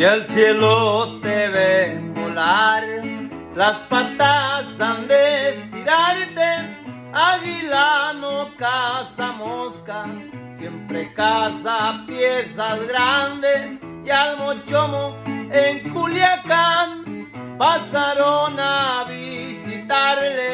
Si al cielo te ven volar, las patas han de estirarte, águila no caza mosca, siempre caza piezas grandes y al mochomo en Culiacán pasaron a visitarle.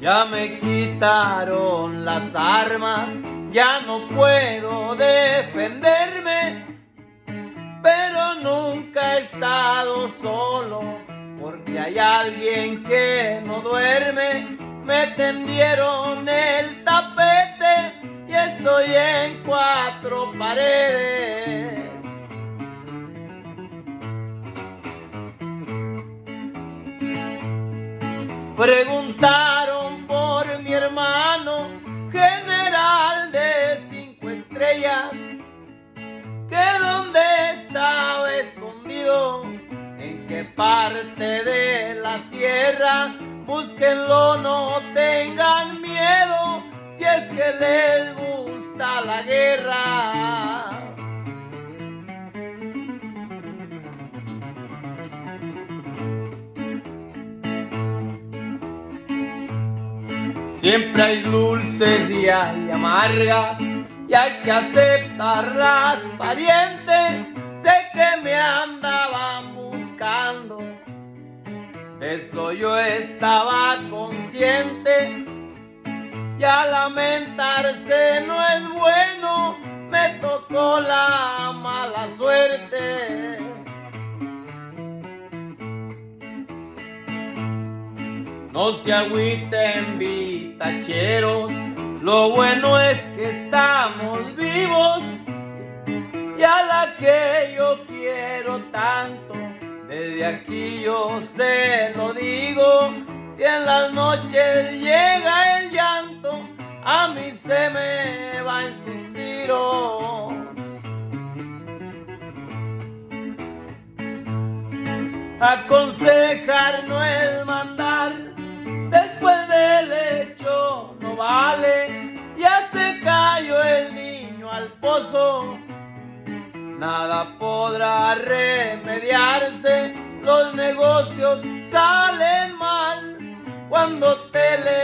Ya me quitaron las armas, ya no puedo defenderme, pero nunca he estado solo, porque hay alguien que no duerme. Me tendieron el tapete y estoy en cuatro paredes. Preguntaron parte de la sierra, búsquenlo, no tengan miedo, si es que les gusta la guerra. Siempre hay dulces y hay amargas y hay que aceptarlas, pariente. Sé que me andaban eso yo estaba consciente. Ya lamentarse no es bueno, me tocó la mala suerte. No se agüiten vitacheros, lo bueno es que estamos vivos y a la que yo quiero tanto, desde aquí yo se lo digo, si en las noches llega el llanto, a mí se me va en suspiro. Aconsejar no es mandar, después del hecho no vale. Ya se cayó el niño al pozo, nada podrá remediarse. Los negocios salen mal cuando te tarde.